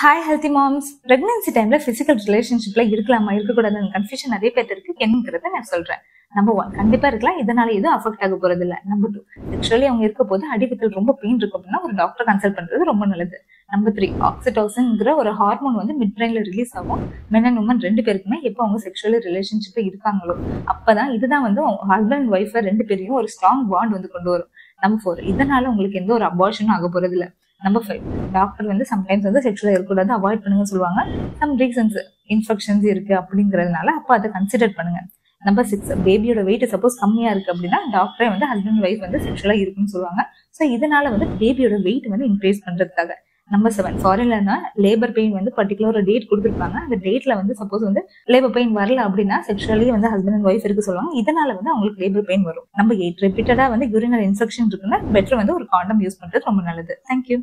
Hi healthy moms pregnancy டைம்ல physical ரிலேஷன்ஷிப்ல இருக்கலாமா இருக்கக்கூடாதுன்னு கன்ஃபியூஷன் நிறைய பேர் இருக்கு. என்னங்கிறத நான் சொல்றேன். நம்பர் ஒன் கண்டிப்பா இருக்கலாம். இதனால எதுவும் அஃபெக்ட் ஆக போறது இல்ல. நம்பர் டூ செக்ஷுவலி அவங்க இருக்க போது அடிபத்தில் ரொம்ப பெயின் இருக்கும் அப்படின்னா ஒரு டாக்டர் கன்சல்ட் பண்றது ரொம்ப நல்லது. நம்பர் த்ரீ ஆக்சிடோசன்ங்கிற ஒரு ஹார்மோன் வந்து மிட் பிரெயின்ல ரிலீஸ் ஆகும். மென் அண்ட் உமன் ரெண்டு பேருக்குமே எப்போ அவங்க செக்ஷுவலி ரிலேஷன்ஷிப்ல இருக்காங்களோ அப்பதான் இதுதான் வந்து ஹஸ்பண்ட் ஒய்ஃபை ரெண்டு பேரையும் ஒரு ஸ்ட்ராங் பாண்ட் வந்து கொண்டு வரும். நம்பர் ஃபோர் இதனால உங்களுக்கு எந்த ஒரு அபார்ஷனும் ஆக போறது இல்லை. நம்பர் ஃபைவ் டாக்டர் வந்து சம்டைம்ஸ் வந்து செக்ஷுவலாக இருக்கக்கூடாது அவாய்ட் பண்ணுங்கன்னு சொல்லுவாங்க. சம் ரீசன்ஸ் இன்ஃபெக்ஷன்ஸ் இருக்கு அப்படிங்கிறதுனால அப்போ அதை கன்சிடர் பண்ணுங்க. நம்பர் சிக்ஸ் பேபியோட வெயிட் சப்போஸ் கம்மியா இருக்கு அப்படின்னா டாக்டரே வந்து ஹஸ்பண்ட் ஒய்ஃப் வந்து செக்ஷுவலா இருக்குன்னு சொல்லுவாங்க. ஸோ இதனால வந்து பேபியோட வெயிட் வந்து இன்க்ரீஸ் பண்றதுக்காக. நம்பர் செவன் ஃபாரின்லனா லேபர் பெயின் வந்து பர்டிகுலர் ஒரு டேட் கொடுத்துருப்பாங்க. அந்த டேட்ல வந்து சப்போஸ் வந்து லேபர் பெயின் வரல அப்படின்னா செக்ஷுவலி வந்து ஹஸ்பண்ட் அண்ட் ஒய்ஃப் இருக்கு சொல்லுவாங்க. இதனால வந்து அவங்களுக்கு லேபர் பெயின் வரும். நம்ம எயிட் ரிப்பீட்டடா வந்து யூரினல் இன்ஃபெக்ஷன் இருக்குன்னா பெட்டர் வந்து ஒரு காண்டம் யூஸ் பண்றது ரொம்ப நல்லது. தேங்க்யூ